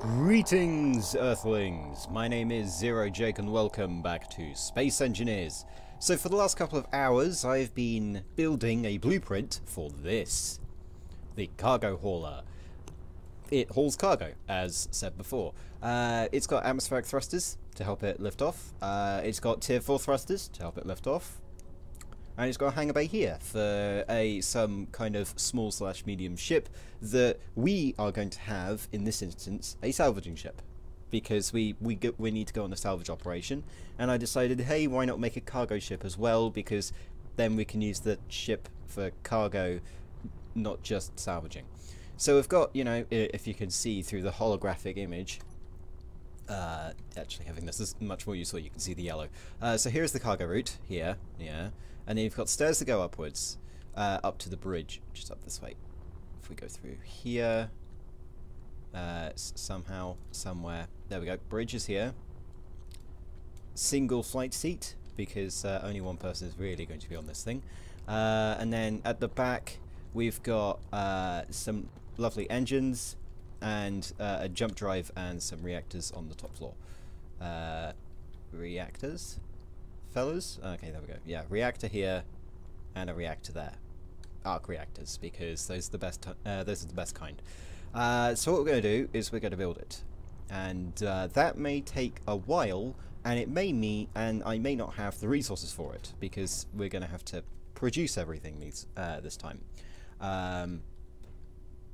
Greetings, Earthlings! My name is Zero Jake and welcome back to Space Engineers. So for the last couple of hours I've been building a blueprint for this. The cargo hauler. It hauls cargo, as said before. Uh, it's got atmospheric thrusters to help it lift off. Uh, it's got tier 4 thrusters to help it lift off. And it's got a hangar bay here for a some kind of small slash medium ship that we are going to have in this instance a salvaging ship. Because we we get, we need to go on a salvage operation. And I decided hey why not make a cargo ship as well? Because then we can use the ship for cargo not just salvaging. So we've got you know if you can see through the holographic image uh, actually having this. Is much more useful. You can see the yellow. Uh, so here's the cargo route. Here yeah. And then you've got stairs that go upwards, uh, up to the bridge, is up this way. If we go through here, uh, somehow, somewhere, there we go, bridge is here. Single flight seat, because uh, only one person is really going to be on this thing. Uh, and then at the back, we've got some lovely engines, and uh, a jump drive and some reactors on the top floor. reactors? fellas? Okay, there we go. Yeah, reactor here and a reactor there. Arc reactors, because those are the best. Uh, those are the best kind. Uh, so what we're going to do is we're going to build it, and uh, that may take a while, and it may me, and I may not have the resources for it because we're going to have to produce everything these uh, this time. Um,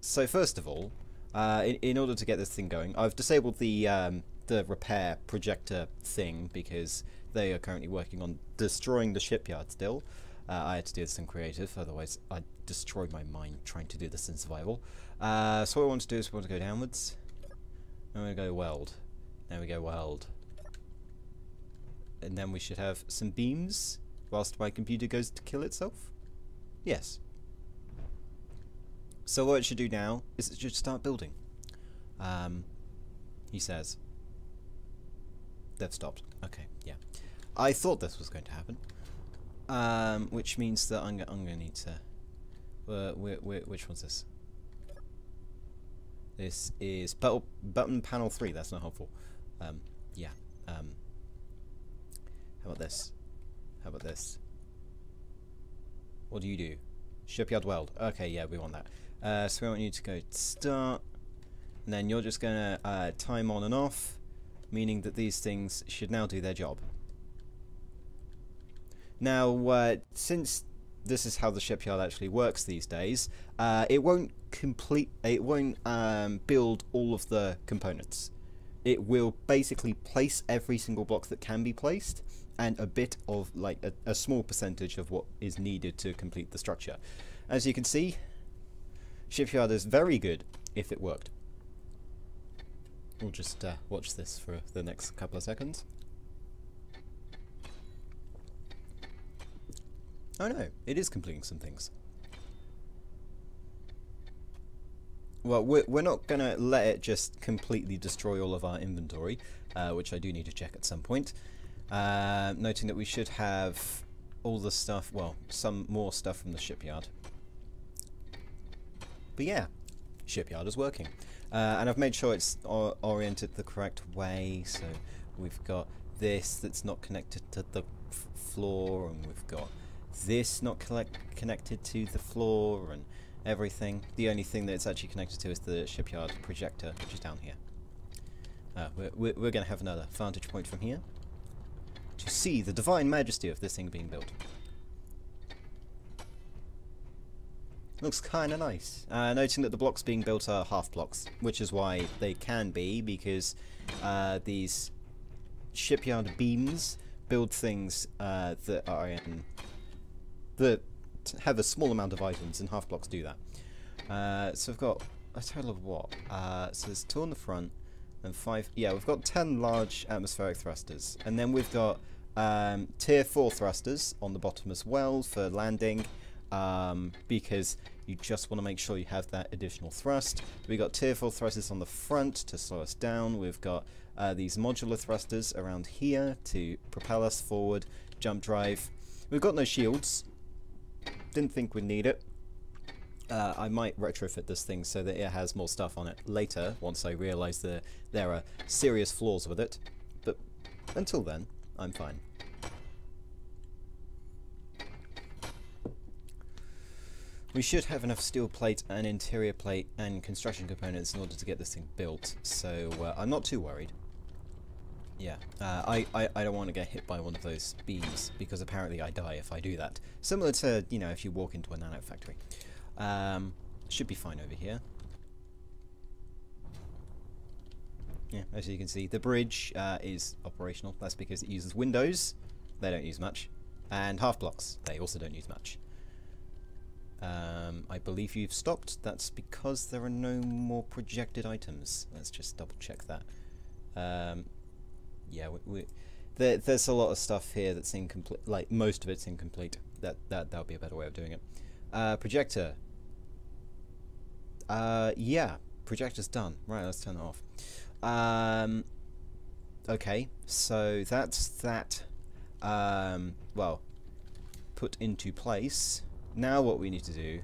so first of all, uh, in, in order to get this thing going, I've disabled the um, the repair projector thing because they are currently working on destroying the shipyard still. Uh, I had to do this in creative, otherwise I'd destroy my mind trying to do this in survival. Uh, so what I want to do is we want to go downwards. And we go weld. There we go, weld. And then we should have some beams whilst my computer goes to kill itself. Yes. So what it should do now is it should start building. Um, he says. They've stopped. Okay, yeah. I thought this was going to happen. Um, which means that I'm, I'm going to need to... Uh, wh wh which one's this? This is button, button panel 3. That's not helpful. Um, yeah. Um, how about this? How about this? What do you do? Shipyard weld. Okay, yeah, we want that. Uh, so we want you to go start, and then you're just going to uh, time on and off meaning that these things should now do their job. Now, uh, since this is how the shipyard actually works these days, uh, it won't complete, it won't um, build all of the components. It will basically place every single block that can be placed, and a bit of like a, a small percentage of what is needed to complete the structure. As you can see, shipyard is very good if it worked. We'll just uh, watch this for the next couple of seconds. Oh no, it is completing some things. Well, we're, we're not going to let it just completely destroy all of our inventory, uh, which I do need to check at some point. Uh, noting that we should have all the stuff, well, some more stuff from the shipyard. But yeah, shipyard is working. Uh, and I've made sure it's or oriented the correct way, so we've got this that's not connected to the floor, and we've got this not connected to the floor, and everything. The only thing that it's actually connected to is the shipyard projector, which is down here. Uh, we're, we're going to have another vantage point from here to see the divine majesty of this thing being built. Looks kind of nice. Uh, noting that the blocks being built are half blocks, which is why they can be, because uh, these shipyard beams build things uh, that are in that have a small amount of items, and half blocks do that. Uh, so we've got a total of what? Uh, so there's two on the front, and five. Yeah, we've got ten large atmospheric thrusters, and then we've got um, tier four thrusters on the bottom as well for landing um, because you just want to make sure you have that additional thrust. We've got tier 4 thrusters on the front to slow us down. We've got uh, these modular thrusters around here to propel us forward, jump drive. We've got no shields. Didn't think we'd need it. Uh, I might retrofit this thing so that it has more stuff on it later, once I realise that there are serious flaws with it. But until then, I'm fine. We should have enough steel plate and interior plate and construction components in order to get this thing built, so uh, I'm not too worried. Yeah, uh, I, I, I don't want to get hit by one of those beams, because apparently I die if I do that. Similar to, you know, if you walk into a nano factory. Um, should be fine over here. Yeah, as you can see, the bridge uh, is operational. That's because it uses windows. They don't use much. And half blocks. They also don't use much. Um, I believe you've stopped. That's because there are no more projected items. Let's just double check that. Um, yeah, we, we, there, there's a lot of stuff here that's incomplete. Like most of it's incomplete. That that that would be a better way of doing it. Uh, projector. Uh, yeah, projector's done. Right, let's turn it off. Um, okay, so that's that. Um, well, put into place. Now what we need to do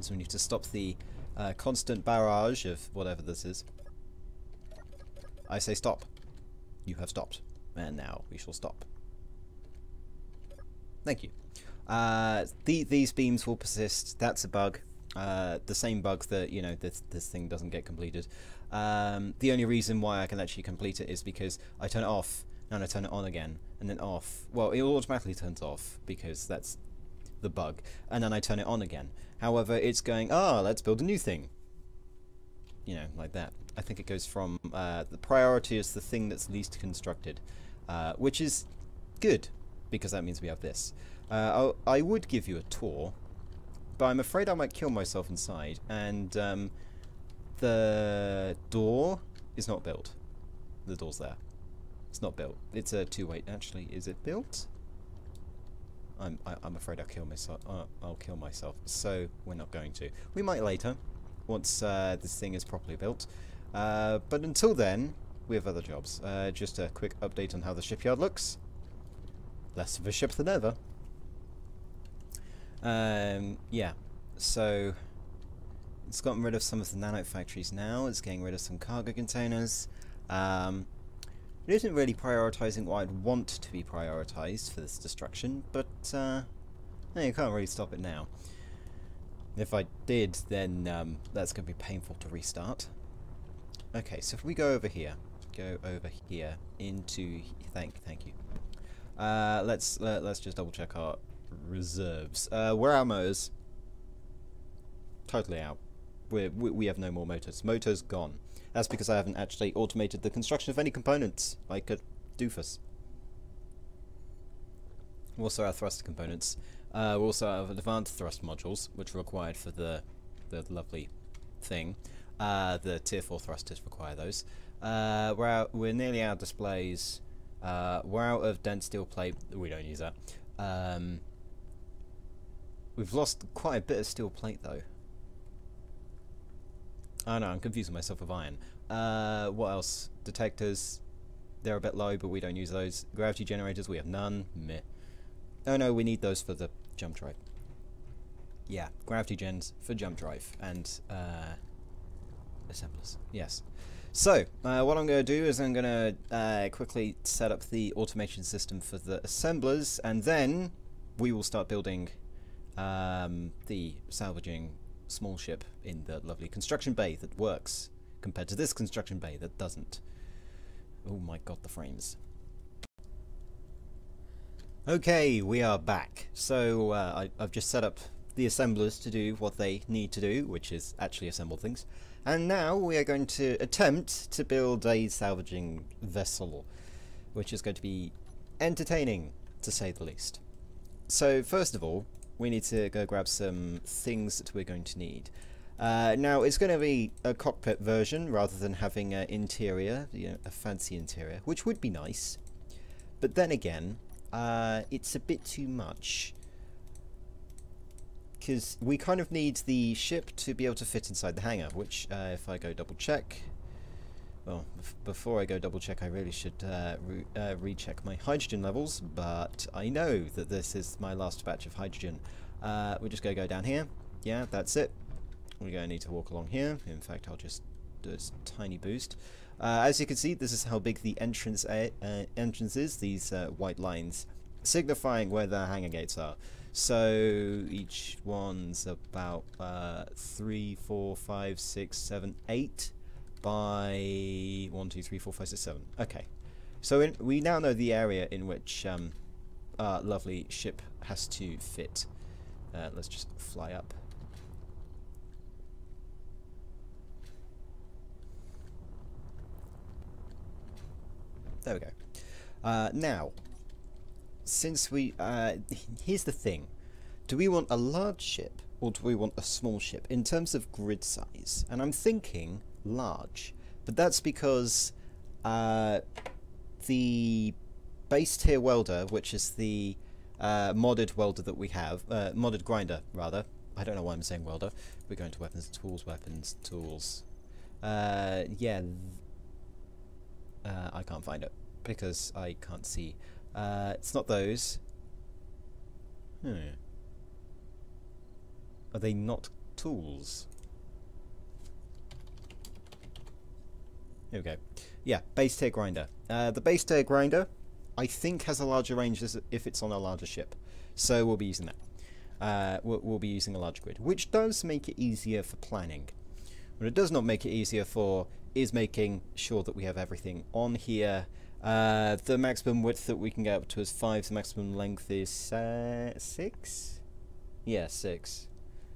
is we need to stop the uh, constant barrage of whatever this is. I say stop. You have stopped. And now we shall stop. Thank you. Uh, the, these beams will persist. That's a bug. Uh, the same bug that, you know, this, this thing doesn't get completed. Um, the only reason why I can actually complete it is because I turn it off, and I turn it on again, and then off. Well, it automatically turns off, because that's the bug, and then I turn it on again. However, it's going, ah, let's build a new thing. You know, like that. I think it goes from uh, the priority is the thing that's least constructed, uh, which is good, because that means we have this. Uh, I would give you a tour, but I'm afraid I might kill myself inside, and um, the door is not built. The door's there. It's not built. It's a two-way. Actually, is it built? I'm I, am i am afraid I'll kill myself. Uh, I'll kill myself. So we're not going to. We might later, once uh, this thing is properly built. Uh, but until then, we have other jobs. Uh, just a quick update on how the shipyard looks. Less of a ship than ever. Um, yeah. So it's gotten rid of some of the nano factories now. It's getting rid of some cargo containers. Um, it isn't really prioritising what I'd want to be prioritised for this destruction, but uh, you can't really stop it now. If I did, then um, that's going to be painful to restart. Okay, so if we go over here, go over here into thank thank you. Uh, let's uh, let's just double check our reserves. Uh, where our motors? Totally out. We we have no more motors. Motors gone. That's because I haven't actually automated the construction of any components, like a doofus. We also have thruster components. Uh, we also have advanced thrust modules, which are required for the, the lovely thing. Uh, the tier 4 thrusters require those. Uh, we're, out, we're nearly out of displays. Uh, we're out of dense steel plate. We don't use that. Um, we've lost quite a bit of steel plate though. Oh no, I'm confusing myself with iron. Uh, what else? Detectors. They're a bit low, but we don't use those. Gravity generators, we have none. Meh. Oh no, we need those for the jump drive. Yeah, gravity gens for jump drive and uh, assemblers. Yes. So, uh, what I'm going to do is I'm going to uh, quickly set up the automation system for the assemblers, and then we will start building um, the salvaging small ship in the lovely construction bay that works compared to this construction bay that doesn't. Oh my god, the frames. Okay, we are back. So uh, I, have just set up the assemblers to do what they need to do, which is actually assemble things. And now we are going to attempt to build a salvaging vessel, which is going to be entertaining, to say the least. So first of all, we need to go grab some things that we're going to need. Uh, now, it's going to be a cockpit version rather than having an interior, you know, a fancy interior, which would be nice. But then again, uh, it's a bit too much. Because we kind of need the ship to be able to fit inside the hangar, which, uh, if I go double check... well, before I go double check, I really should uh, re uh, recheck my hydrogen levels, but I know that this is my last batch of hydrogen. Uh, we're just going to go down here. Yeah, that's it. We're going to need to walk along here. In fact, I'll just do a tiny boost. Uh, as you can see, this is how big the entrance, uh, entrance is, these uh, white lines, signifying where the hangar gates are. So each one's about uh, three, four, five, six, seven, eight by one, two, three, four, five, six, seven. Okay, so in, we now know the area in which um, our lovely ship has to fit. Uh, let's just fly up. There we go. Uh, now, since we... Uh, here's the thing. Do we want a large ship or do we want a small ship in terms of grid size? And I'm thinking large. But that's because uh, the base tier welder, which is the uh, modded welder that we have, uh, modded grinder rather. I don't know why I'm saying welder. We're going to weapons, tools, weapons, tools. Uh, yeah, uh, I can't find it because I can't see. Uh, it's not those. Hmm. Are they not tools? Here we go. Yeah, base tier grinder. Uh, the base tier grinder, I think, has a larger range if it's on a larger ship. So we'll be using that. Uh, we'll, we'll, be using a large grid, which does make it easier for planning. What it does not make it easier for is making sure that we have everything on here. Uh, the maximum width that we can get up to is 5, the maximum length is uh, 6? Yeah, 6.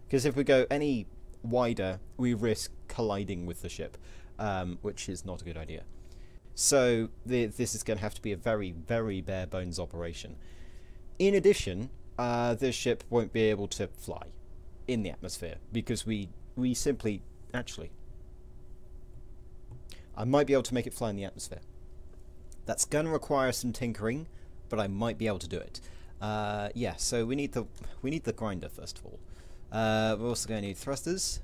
Because if we go any wider, we risk colliding with the ship um, which is not a good idea. So the, this is going to have to be a very, very bare bones operation. In addition, uh, this ship won't be able to fly in the atmosphere because we we simply actually I might be able to make it fly in the atmosphere. That's going to require some tinkering, but I might be able to do it. Uh, yeah, so we need the we need the grinder first of all. Uh, we're also going to need thrusters.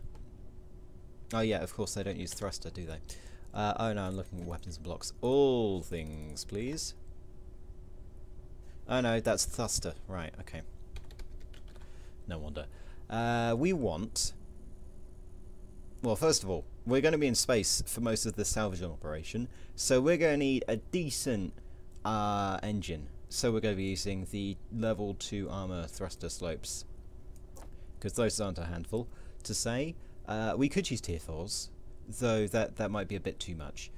Oh yeah, of course they don't use thruster, do they? Uh, oh no, I'm looking at weapons and blocks. All things, please. Oh no, that's thruster. Right, okay. No wonder. Uh, we want... Well, first of all, we're going to be in space for most of the salvaging operation, so we're going to need a decent uh, engine. So we're going to be using the level 2 armor thruster slopes, because those aren't a handful to say. Uh, we could use tier 4s, though that, that might be a bit too much.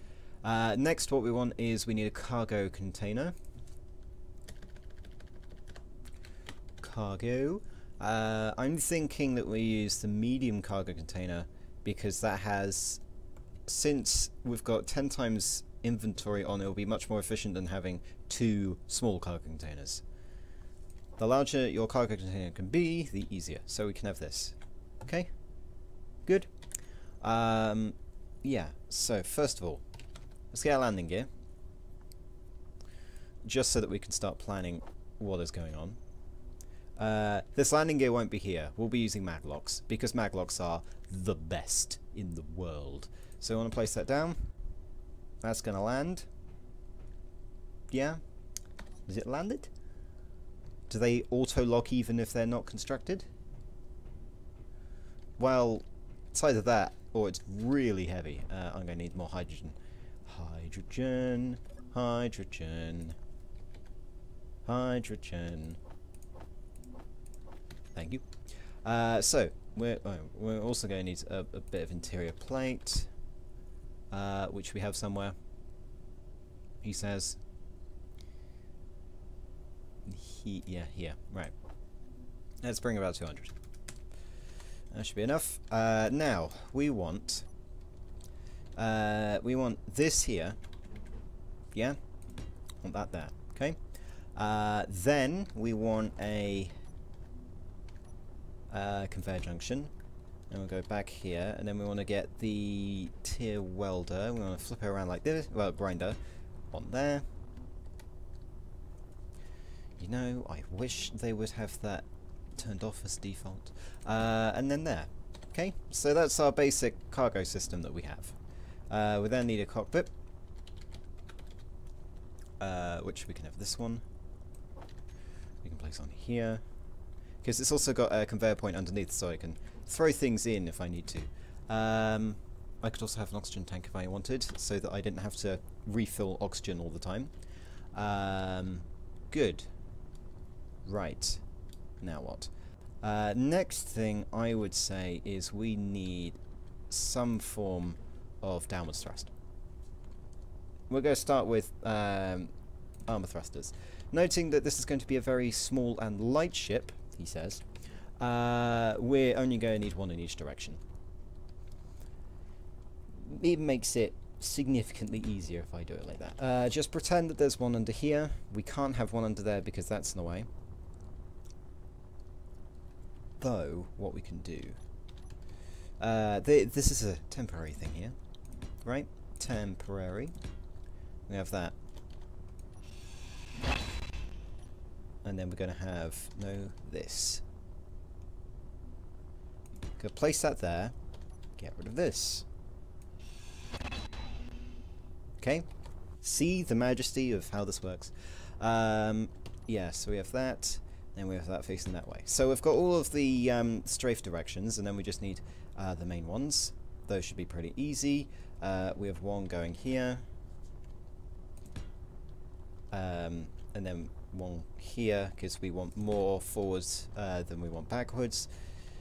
Uh, next what we want is we need a cargo container. Cargo. Uh, I'm thinking that we use the medium cargo container because that has, since we've got 10 times inventory on, it will be much more efficient than having two small cargo containers. The larger your cargo container can be, the easier. So we can have this. Okay? Good. Um, yeah, so first of all, let's get our landing gear. Just so that we can start planning what is going on. Uh, this landing gear won't be here. We'll be using maglocks, because maglocks are the best in the world. So I want to place that down. That's going to land. Yeah? Is it landed? Do they auto-lock even if they're not constructed? Well, it's either that or it's really heavy. Uh, I'm going to need more hydrogen. Hydrogen, hydrogen, hydrogen. Thank you. Uh, so, we're, oh, we're also going to need a, a bit of interior plate, uh, which we have somewhere, he says. He, yeah, here, right. Let's bring about 200. That should be enough. Uh, now, we want... Uh, we want this here. Yeah? Want that there. Okay? Uh, then, we want a uh, conveyor junction. And we'll go back here, and then we want to get the tier welder. We want to flip it around like this. Well, grinder. On there. You know, I wish they would have that turned off as default. Uh, and then there. Okay, so that's our basic cargo system that we have. Uh, we then need a cockpit, uh, which we can have this one. We can place on here. Because it's also got a conveyor point underneath, so I can throw things in if I need to. Um, I could also have an oxygen tank if I wanted, so that I didn't have to refill oxygen all the time. Um, good. Right. Now what? Uh, next thing I would say is we need some form of downwards thrust. We're going to start with um, armor thrusters. Noting that this is going to be a very small and light ship, he says, uh, we're only going to need one in each direction. It makes it significantly easier if I do it like that. Uh, just pretend that there's one under here. We can't have one under there because that's in the way. Though, what we can do... Uh, th this is a temporary thing here, right? Temporary. We have that. And then we're going to have, no, this. Go place that there. Get rid of this. Okay. See the majesty of how this works. Um, yeah, so we have that, and we have that facing that way. So we've got all of the um, strafe directions, and then we just need uh, the main ones. Those should be pretty easy. Uh, we have one going here. Um, and then one here, because we want more forwards uh, than we want backwards.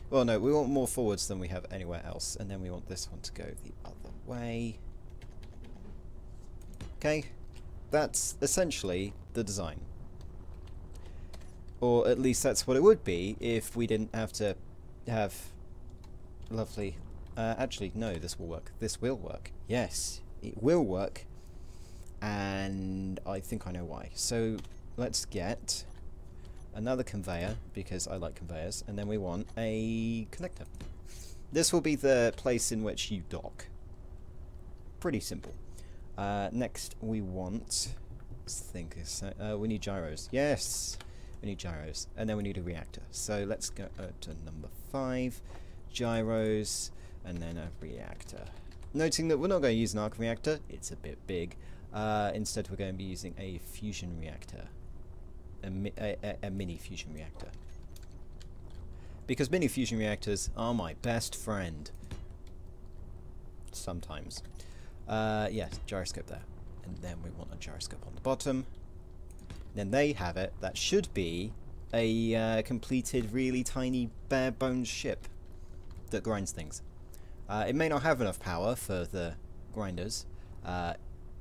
Well, no, we want more forwards than we have anywhere else. And then we want this one to go the other way. Okay, that's essentially the design. Or at least that's what it would be if we didn't have to have lovely... Uh, actually, no, this will work. This will work. Yes, it will work. And I think I know why. So let's get another conveyor, because I like conveyors, and then we want a connector. This will be the place in which you dock. Pretty simple. Uh, next, we want. Let's think. Uh, we need gyros. Yes, we need gyros, and then we need a reactor. So let's go to number five, gyros, and then a reactor. Noting that we're not going to use an arc reactor; it's a bit big. Uh, instead, we're going to be using a fusion reactor, a, mi a, a, a mini fusion reactor. Because mini fusion reactors are my best friend. Sometimes. Uh, yes, gyroscope there. And then we want a gyroscope on the bottom. Then they have it. That should be a uh, completed, really tiny, bare bones ship that grinds things. Uh, it may not have enough power for the grinders, uh,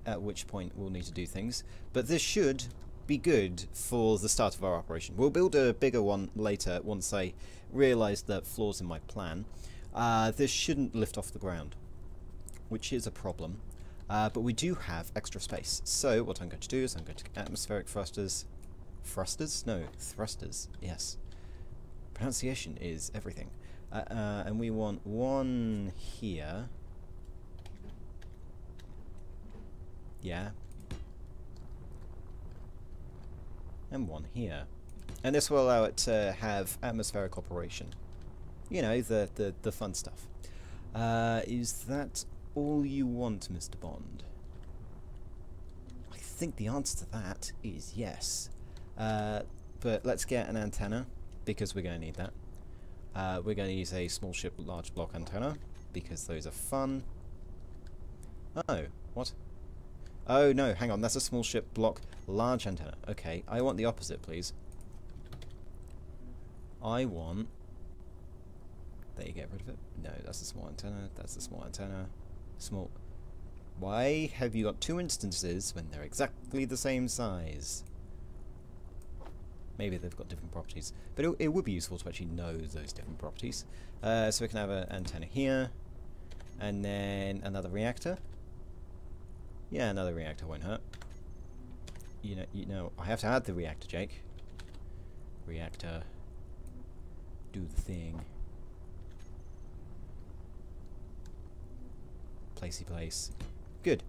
at which point we'll need to do things, but this should be good for the start of our operation. We'll build a bigger one later once I realise the flaws in my plan. Uh, this shouldn't lift off the ground which is a problem. Uh, but we do have extra space. So what I'm going to do is I'm going to atmospheric thrusters. Thrusters? No, thrusters. Yes. Pronunciation is everything. Uh, uh, and we want one here. Yeah. And one here. And this will allow it to have atmospheric operation. You know, the, the, the fun stuff. Uh, is that all you want, Mr. Bond? I think the answer to that is yes. Uh, but let's get an antenna, because we're going to need that. Uh, we're going to use a small ship large block antenna, because those are fun. Oh, what? Oh no, hang on, that's a small ship block large antenna. Okay, I want the opposite, please. I want... There you get rid of it. No, that's a small antenna, that's a small antenna small. Why have you got two instances when they're exactly the same size? Maybe they've got different properties. But it, it would be useful to actually know those different properties. Uh, so we can have an antenna here. And then another reactor. Yeah, another reactor won't hurt. You know, you know, I have to add the reactor, Jake. Reactor. Do the thing. Placey place. Good.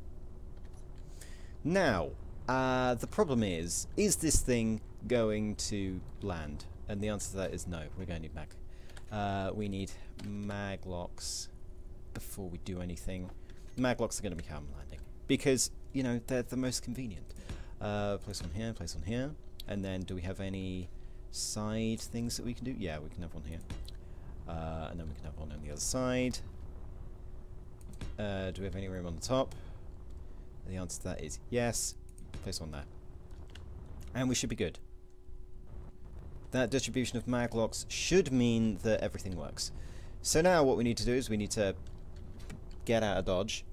Now, uh, the problem is, is this thing going to land? And the answer to that is no, we're going to need mag. Uh, we need mag locks before we do anything. maglocks are going to become landing because you know they're the most convenient. Uh, place one here, place one here, and then do we have any side things that we can do? Yeah, we can have one here, uh, and then we can have one on the other side. Uh, do we have any room on the top? The answer to that is yes. Place one there, and we should be good. That distribution of maglocks should mean that everything works. So now what we need to do is we need to get out of Dodge.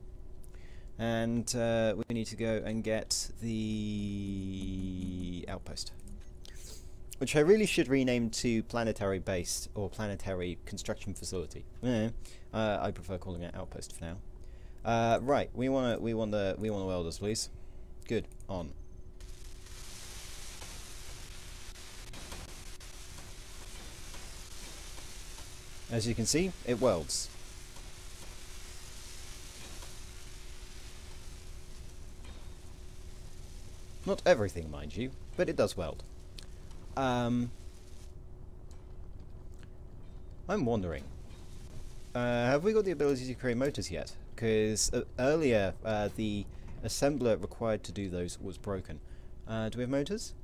And uh, we need to go and get the outpost. Which I really should rename to Planetary Base or Planetary Construction Facility. Eh, uh, I prefer calling it Outpost for now. Uh, right, we want to we want the we want the welders, please. Good. On. As you can see, it welds. Not everything, mind you, but it does weld. Um, I'm wondering, uh, have we got the ability to create motors yet? Because uh, earlier, uh, the assembler required to do those was broken. Uh, do we have motors?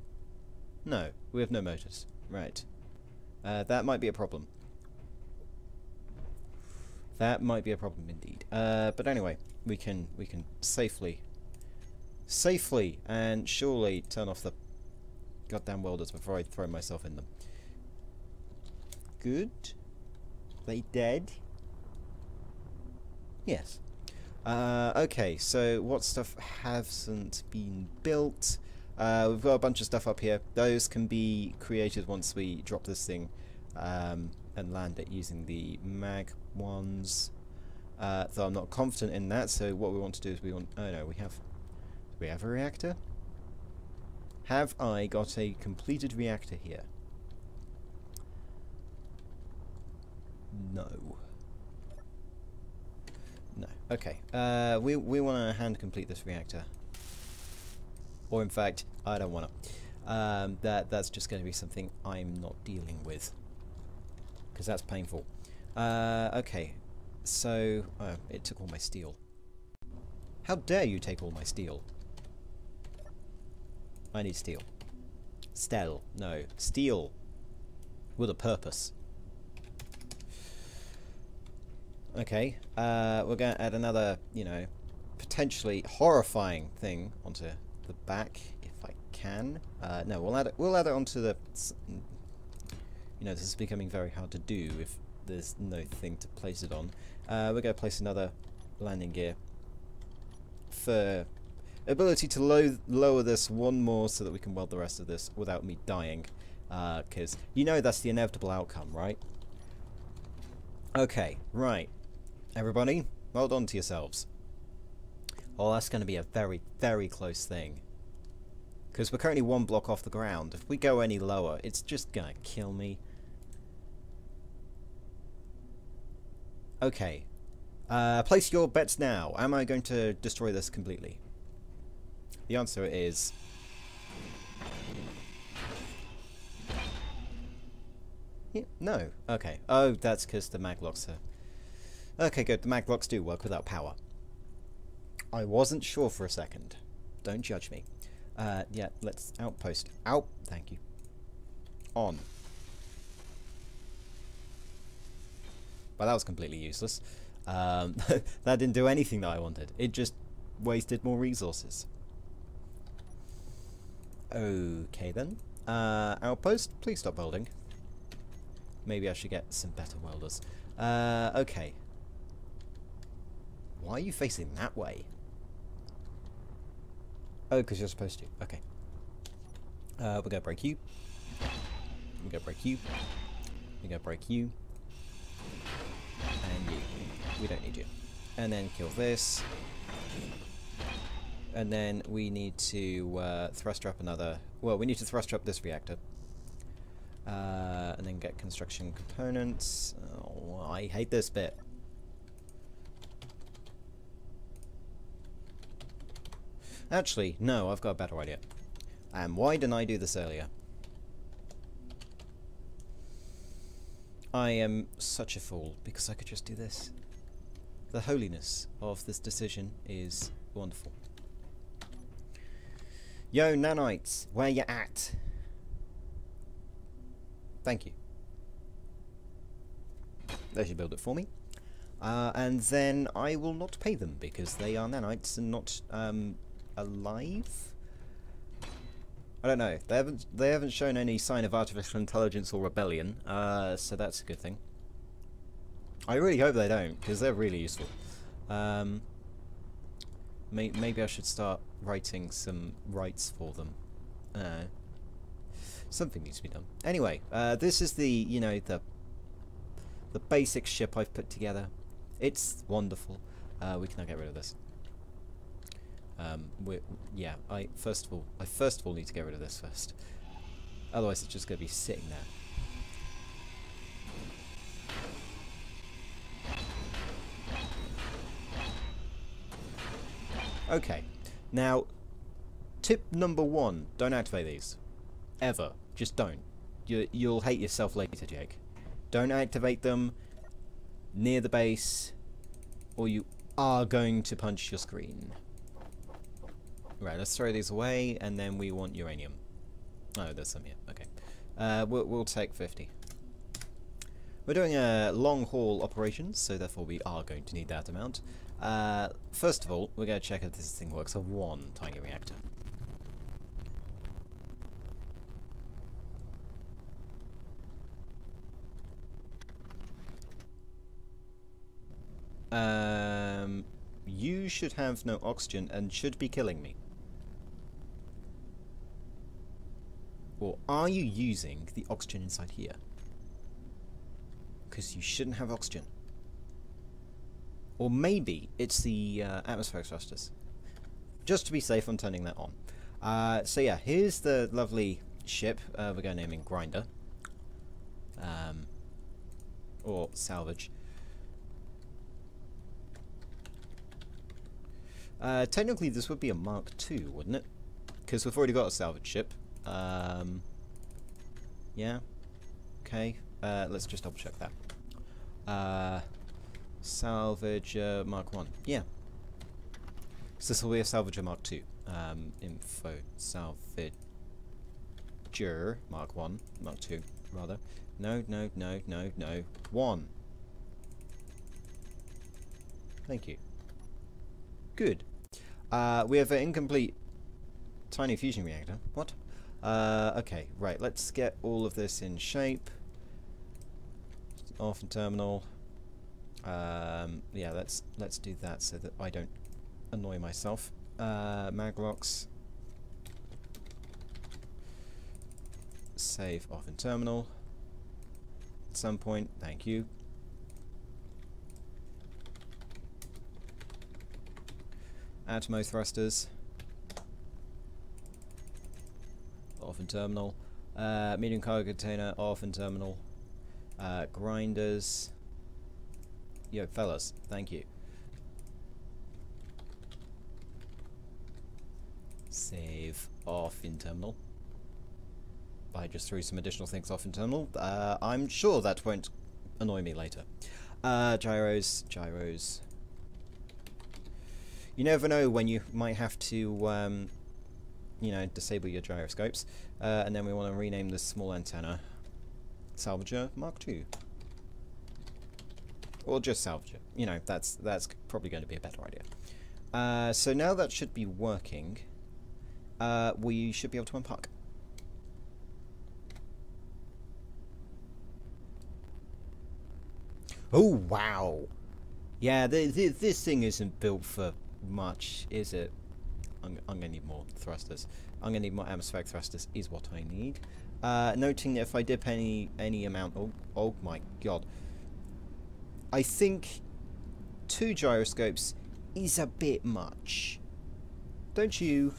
No, we have no motors. Right. Uh, that might be a problem. That might be a problem indeed. Uh, but anyway, we can we can safely, safely and surely turn off the goddamn welders before I throw myself in them. Good. They dead? Yes. Uh, okay, so what stuff hasn't been built? Uh, we've got a bunch of stuff up here. Those can be created once we drop this thing um, and land it using the mag ones. Uh, though I'm not confident in that, so what we want to do is we want... Oh no, we have... Do we have a reactor? Have I got a completed reactor here? No. No. Okay. Uh, we we want to hand complete this reactor. Or in fact, I don't want to. Um, that that's just going to be something I'm not dealing with because that's painful. Uh, okay, so oh, it took all my steel. How dare you take all my steel? I need steel. Steel. No. Steel. With a purpose. Okay. Uh, we're going to add another, you know, potentially horrifying thing onto the back, if I can. Uh, no, we'll add it. We'll add it onto the. You know, this is becoming very hard to do if there's no thing to place it on. Uh, we're going to place another landing gear for ability to low lower this one more so that we can weld the rest of this without me dying. Because uh, you know that's the inevitable outcome, right? Okay, right. Everybody, hold on to yourselves. Oh, that's going to be a very, very close thing. Because we're currently one block off the ground. If we go any lower, it's just going to kill me. Okay. Uh, place your bets now. Am I going to destroy this completely? The answer is... Yeah, no. Okay. Oh, that's because the maglocks are... Okay, good. The maglocks do work without power. I wasn't sure for a second. Don't judge me. Uh, yeah, let's outpost. Out. Thank you. On. But that was completely useless. Um, that didn't do anything that I wanted. It just wasted more resources. Okay then. Uh, outpost, please stop welding. Maybe I should get some better welders. Uh, okay. Why are you facing that way? Oh, because you're supposed to. Okay. Uh, we're to break you. We're to break you. We're to break you. And you. We don't need you. And then kill this. And then we need to uh, thruster up another... Well, we need to thruster up this reactor. Uh, and then get construction components. Oh, I hate this bit. Actually, no, I've got a better idea. And why didn't I do this earlier? I am such a fool, because I could just do this. the holiness of this decision is wonderful. Yo, nanites, where you at? Thank you. They should build it for me. Uh, and then I will not pay them because they are nanites and not um, alive. I don't know. They haven't they haven't shown any sign of artificial intelligence or rebellion, uh, so that's a good thing. I really hope they don't because they're really useful. Um, may maybe I should start writing some rights for them. Uh, something needs to be done. Anyway, uh, this is the you know the the basic ship I've put together. It's wonderful. Uh, we can now get rid of this. Um, yeah, I first of all, I first of all need to get rid of this first. Otherwise, it's just going to be sitting there. Okay, now, tip number one, don't activate these. Ever. Just don't. You, you'll hate yourself later, Jake. Don't activate them near the base, or you are going to punch your screen. Right, let's throw these away, and then we want uranium. Oh, there's some here. Okay. Uh, we'll, we'll take 50. We're doing a long haul operation, so therefore we are going to need that amount. Uh, first of all, we're going to check if this thing works on one tiny reactor. Um, you should have no oxygen and should be killing me. Or are you using the oxygen inside here? Because you shouldn't have oxygen. Or maybe it's the uh, atmospheric thrusters. Just to be safe, I'm turning that on. Uh, so yeah, here's the lovely ship. Uh, we're going to name it Grinder. Um, or Salvage. Uh, technically, this would be a Mark II, wouldn't it? Because we've already got a salvage ship. Um, yeah. Okay. Uh, let's just double check that. Uh, salvage Mark 1. Yeah. So this will be a salvager Mark 2. Um, info salvager Mark 1. Mark 2, rather. No, no, no, no, no. 1. Thank you. Good. Uh, we have an incomplete tiny fusion reactor. What? Uh, okay, right, let's get all of this in shape. Off and terminal. Um, yeah, let's let's do that so that I don't annoy myself. Uh, maglocks. Save off in terminal. At some point, thank you. Atmo thrusters. off in terminal. Uh, medium cargo container off in terminal. Uh, grinders. Yo, fellas, thank you. Save off in terminal. I just threw some additional things off in terminal. Uh, I'm sure that won't annoy me later. Uh, gyros, gyros. You never know when you might have to um, you know, disable your gyroscopes. Uh, and then we want to rename this small antenna Salvager Mark II. Or just Salvager. You know, that's that's probably going to be a better idea. Uh, so now that should be working, uh, we should be able to unpack. Oh, wow. Yeah, the, the, this thing isn't built for much, is it? I'm, I'm going to need more thrusters. I'm going to need more atmospheric thrusters is what I need. Uh, noting that if I dip any any amount... Oh, oh my god. I think two gyroscopes is a bit much. Don't you?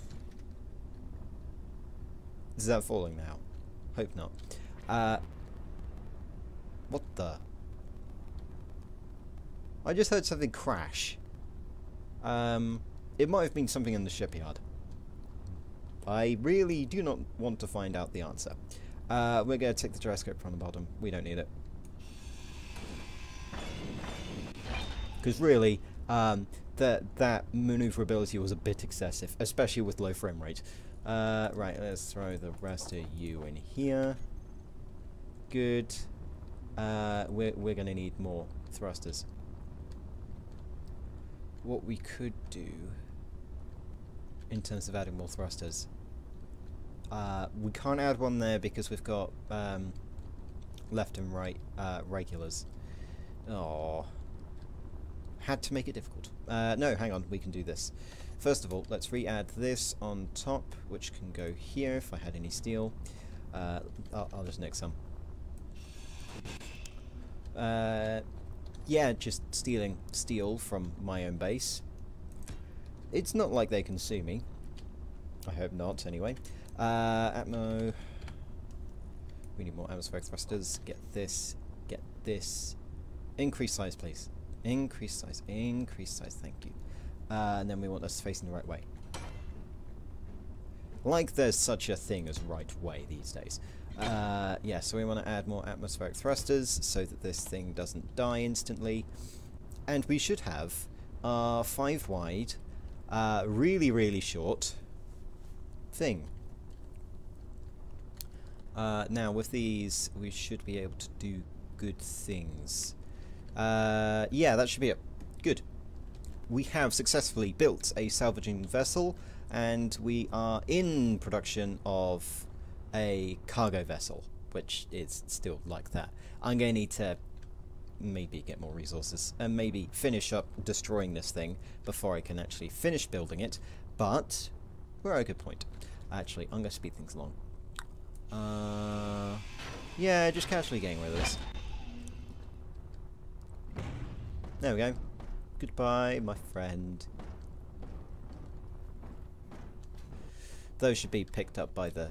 Is that falling now? Hope not. Uh, what the? I just heard something crash. Um... It might have been something in the shipyard. I really do not want to find out the answer. Uh, we're going to take the gyroscope from the bottom. We don't need it. Because really, um, that that maneuverability was a bit excessive, especially with low frame rate. Uh, right, let's throw the rest of you in here. Good. Uh, we're, we're going to need more thrusters. What we could do in terms of adding more thrusters. Uh, we can't add one there because we've got um, left and right uh, regulars. Oh, had to make it difficult. Uh, no, hang on, we can do this. First of all, let's re-add this on top, which can go here if I had any steel. Uh, I'll, I'll, just nick some. Uh, yeah, just stealing steel from my own base. It's not like they can sue me. I hope not, anyway. Uh, Atmo. We need more atmospheric thrusters. Get this. Get this. Increase size, please. Increase size. Increase size, thank you. Uh, and then we want this facing the right way. Like there's such a thing as right way these days. Uh, yeah, so we want to add more atmospheric thrusters so that this thing doesn't die instantly. And we should have our 5 wide, uh, really, really short thing. Uh, now, with these, we should be able to do good things. Uh, yeah, that should be it. Good. We have successfully built a salvaging vessel, and we are in production of a cargo vessel, which is still like that. I'm going to need to maybe get more resources and maybe finish up destroying this thing before I can actually finish building it, but we're at a good point. Actually, I'm going to speed things along. Uh, yeah, just casually getting rid of this. There we go. Goodbye, my friend. Those should be picked up by the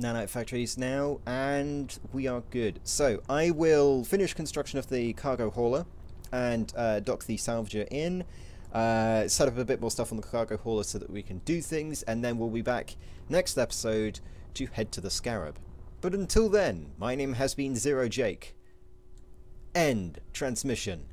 nanite factories now, and we are good. So, I will finish construction of the cargo hauler and uh, dock the salvager in. Uh, set up a bit more stuff on the cargo hauler so that we can do things, and then we'll be back next episode to head to the Scarab. But until then, my name has been Zero Jake. End transmission.